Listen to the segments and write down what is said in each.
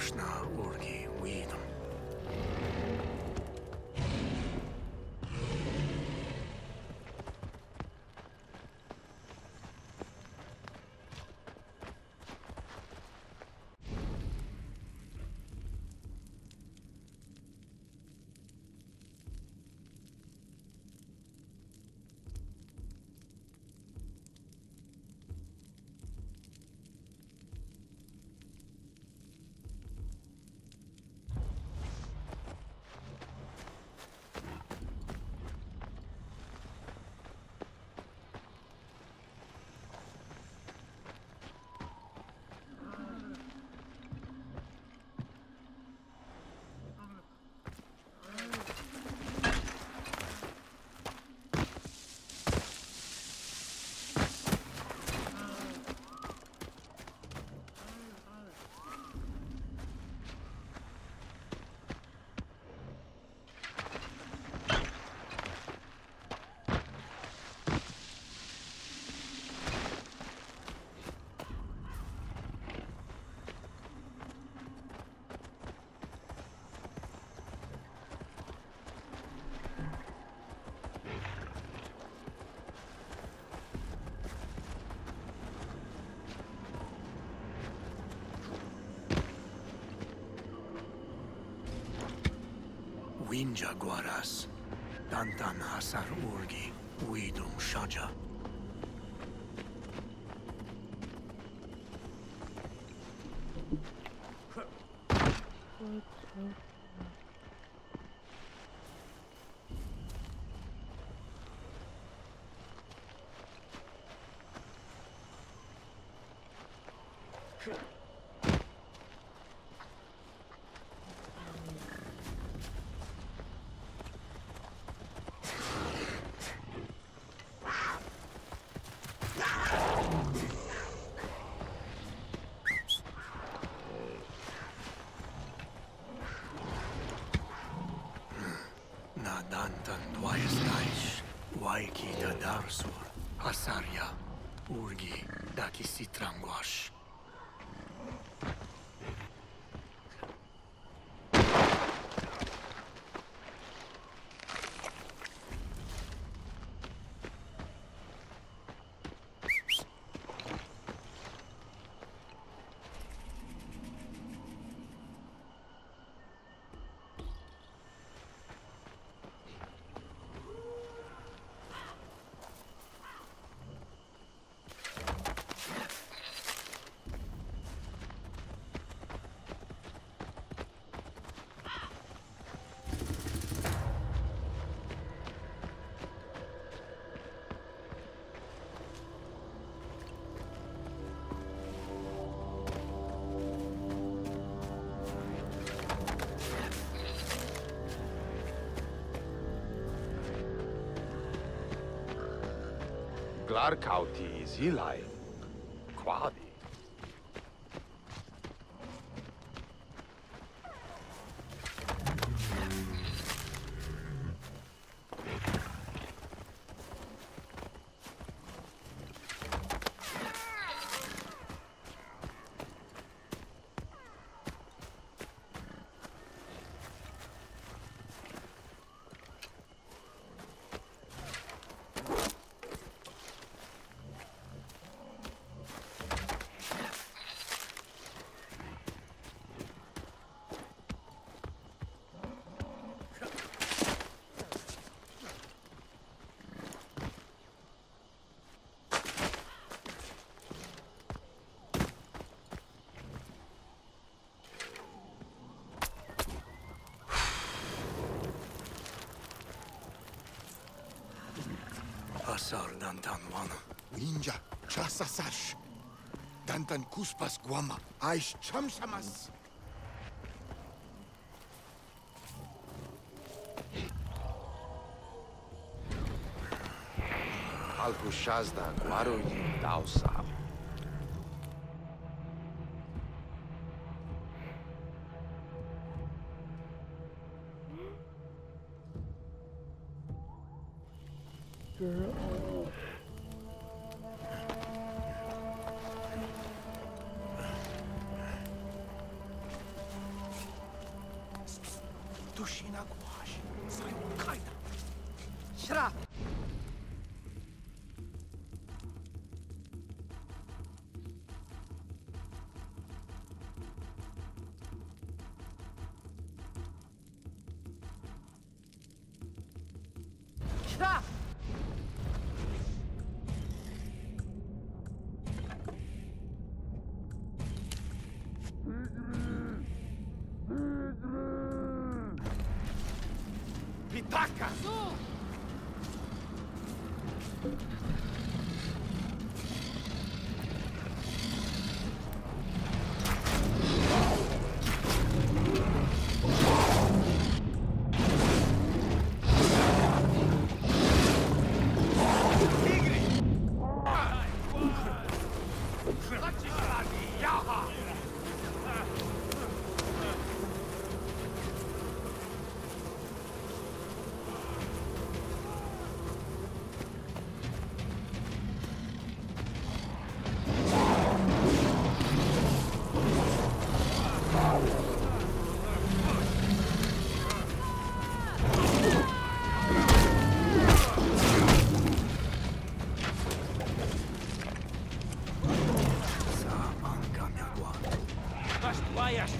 Ashna Ninja Guaras, Tantan Hasar Urgi, Uidum Shaja. Glarkaut is Eli. pensar d'Antanwana. Ninja, chasasash. Dantan kuspas guama, aish chamsamas. Algo chasda guaroyi dausab. girl. としなごはし最後の回だシラ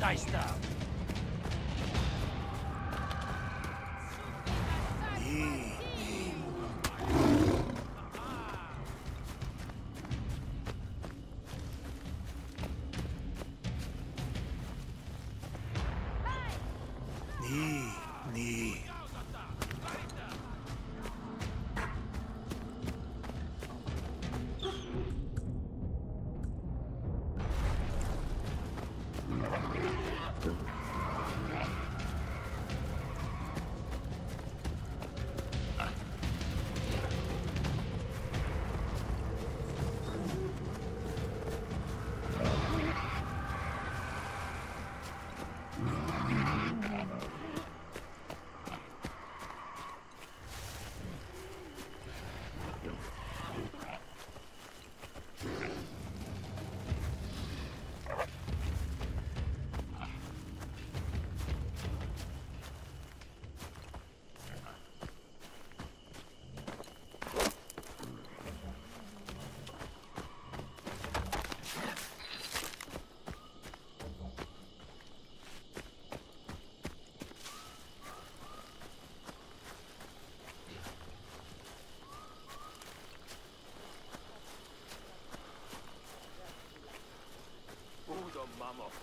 大した。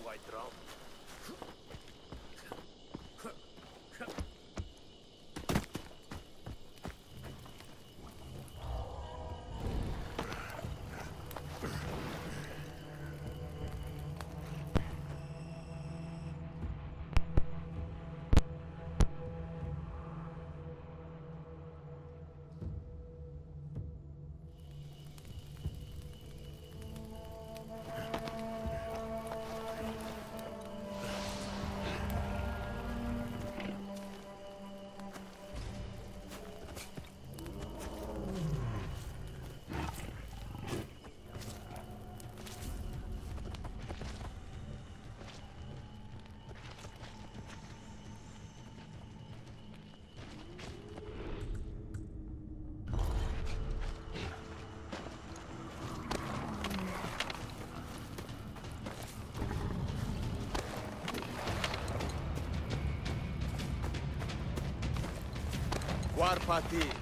White drum. Parpati.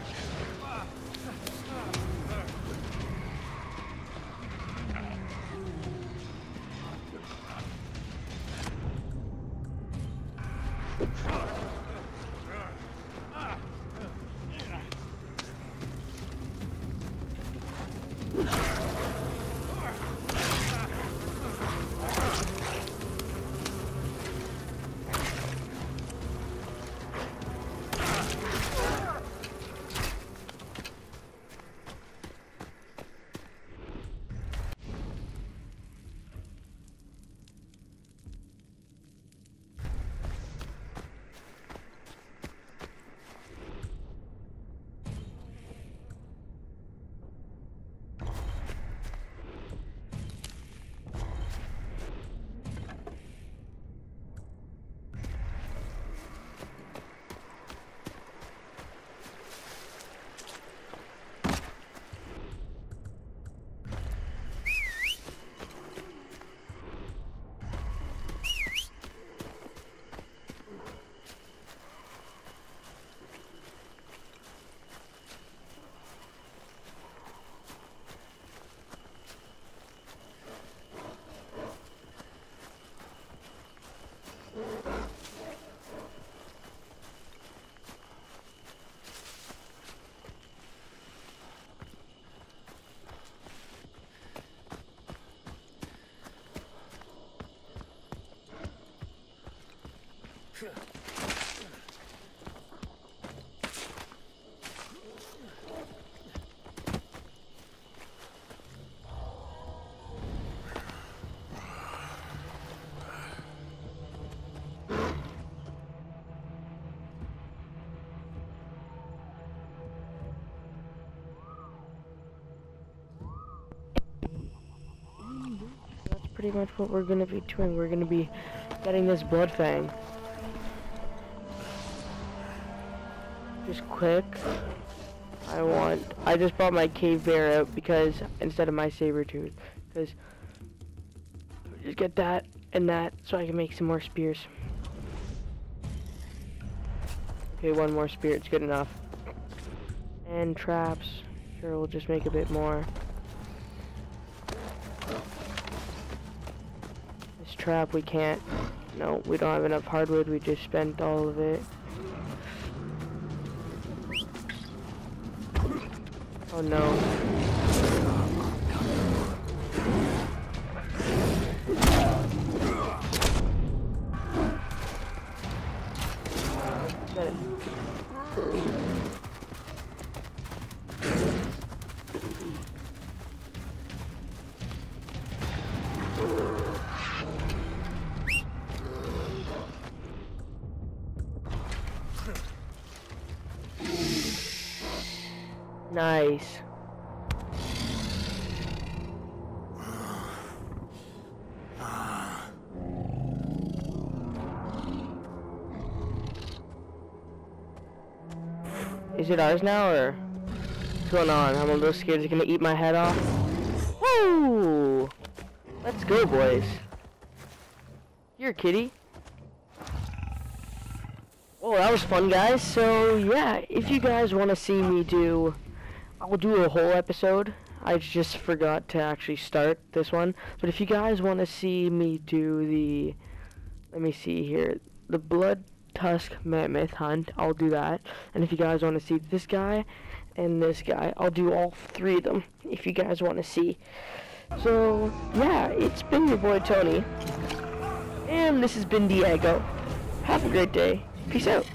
That's Pretty much what we're gonna be doing. We're gonna be getting this Bloodfang. Just quick. I want. I just bought my cave bear out because instead of my saber tooth, because just get that and that so I can make some more spears. Okay, one more spear. It's good enough. And traps. Sure, we'll just make a bit more. Trap we can't. No, we don't have enough hardwood. We just spent all of it. Oh no. Nice. Is it ours now, or what's going on? I'm a little scared it's gonna eat my head off. Woo! Let's go, boys. You're a kitty. Well, that was fun, guys. So, yeah, if you guys want to see me do... I'll do a whole episode. I just forgot to actually start this one. But if you guys want to see me do the... Let me see here. The Blood Tusk Mammoth Hunt, I'll do that. And if you guys want to see this guy and this guy, I'll do all three of them. If you guys want to see. So, yeah, it's been your boy Tony. And this has been Diego. Have a great day. Peace out.